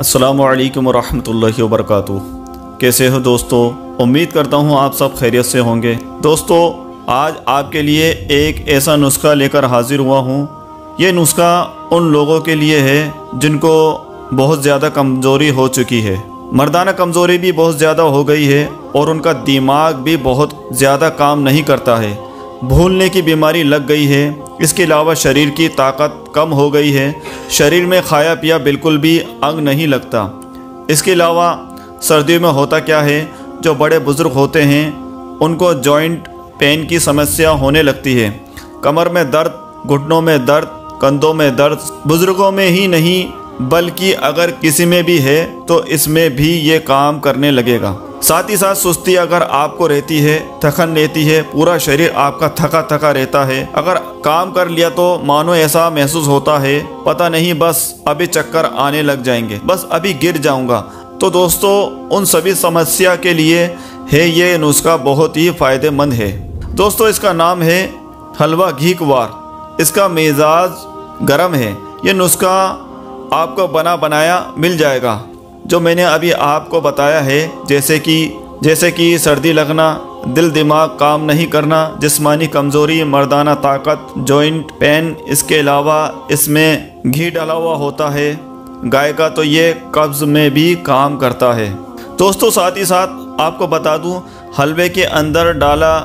अस्सलाम वालेकुम रहमतुल्लाहि व बरकातुहू कैसे हो दोस्तों? उम्मीद करता हूँ आप सब खैरियत से होंगे। दोस्तों, आज आपके लिए एक ऐसा नुस्खा लेकर हाजिर हुआ हूँ। ये नुस्खा उन लोगों के लिए है जिनको बहुत ज़्यादा कमज़ोरी हो चुकी है। मर्दाना कमज़ोरी भी बहुत ज़्यादा हो गई है और उनका दिमाग भी बहुत ज़्यादा काम नहीं करता है। भूलने की बीमारी लग गई है। इसके अलावा शरीर की ताकत कम हो गई है। शरीर में खाया पिया बिल्कुल भी अंग नहीं लगता। इसके अलावा सर्दियों में होता क्या है? जो बड़े बुज़ुर्ग होते हैं, उनको जॉइंट पेन की समस्या होने लगती है। कमर में दर्द, घुटनों में दर्द, कंधों में दर्द, बुज़ुर्गों में ही नहीं बल्कि अगर किसी में भी है तो इसमें भी ये काम करने लगेगा। साथ ही साथ सुस्ती अगर आपको रहती है, थकन रहती है, पूरा शरीर आपका थका थका रहता है। अगर काम कर लिया तो मानो ऐसा महसूस होता है, पता नहीं बस अभी चक्कर आने लग जाएँगे। बस अभी गिर जाऊँगा। तो दोस्तों, उन सभी समस्या के लिए है ये नुस्खा बहुत ही फ़ायदेमंद है। दोस्तों, इसका नाम है हलवा घी कुवार इसका मिजाज गर्म है। ये नुस्खा आपको बना बनाया मिल जाएगा। जो मैंने अभी आपको बताया है, जैसे कि जैसे कि सर्दी लगना, दिल दिमाग काम नहीं करना, जिस्मानी कमज़ोरी, मर्दाना ताकत जॉइंट पेन इसके अलावा इसमें घी डाला हुआ होता है। गाय का तो ये कब्ज़ में भी काम करता है। दोस्तों, साथ ही साथ आपको बता दूँ, हलवे के अंदर डाला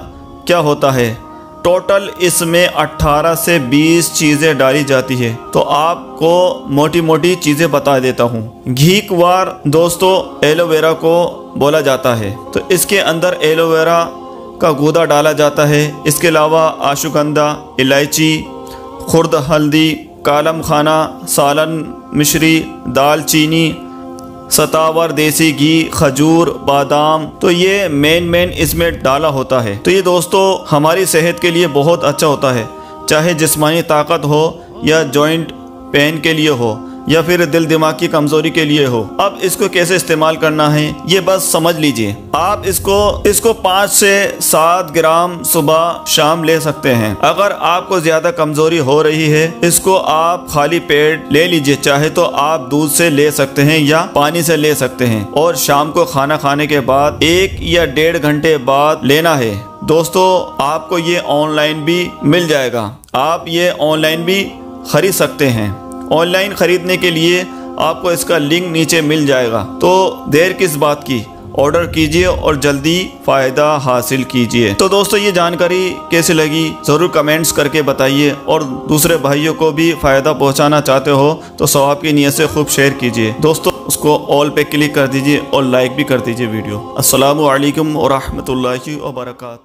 क्या होता है? टोटल इसमें 18 से 20 चीज़ें डाली जाती है। तो आपको मोटी मोटी चीज़ें बता देता हूँ। घी कुवार दोस्तों एलोवेरा को बोला जाता है। तो इसके अंदर एलोवेरा का गूदा डाला जाता है। इसके अलावा आशुगंधा, इलायची, खुर्द हल्दी, कालम खाना, सालन, मिश्री, दालचीनी सतावर देसी घी, खजूर, बादाम तो ये मेन मेन इसमें डाला होता है। तो ये दोस्तों, हमारी सेहत के लिए बहुत अच्छा होता है। चाहे जिस्मानी ताकत हो या जॉइंट पेन के लिए हो। या फिर दिल दिमाग की कमज़ोरी के लिए हो। अब इसको कैसे इस्तेमाल करना है, ये बस समझ लीजिए। आप इसको इसको पाँच से सात ग्राम सुबह शाम ले सकते हैं। अगर आपको ज़्यादा कमज़ोरी हो रही है, इसको आप खाली पेट ले लीजिए, चाहे तो आप दूध से ले सकते हैं या पानी से ले सकते हैं। और शाम को खाना खाने के बाद एक या डेढ़ घंटे बाद लेना है। दोस्तों, आपको ये ऑनलाइन भी मिल जाएगा। आप ये ऑनलाइन भी खरीद सकते हैं। ऑनलाइन ख़रीदने के लिए आपको इसका लिंक नीचे मिल जाएगा। तो देर किस बात की? ऑर्डर कीजिए और जल्दी फ़ायदा हासिल कीजिए। तो दोस्तों, ये जानकारी कैसी लगी? ज़रूर कमेंट्स करके बताइए। और दूसरे भाइयों को भी फ़ायदा पहुंचाना चाहते हो तो सवाब की नीयत से खूब शेयर कीजिए। दोस्तों, उसको ऑल पे क्लिक कर दीजिए और लाइक भी कर दीजिए वीडियो। असलकम वरहमल वर्का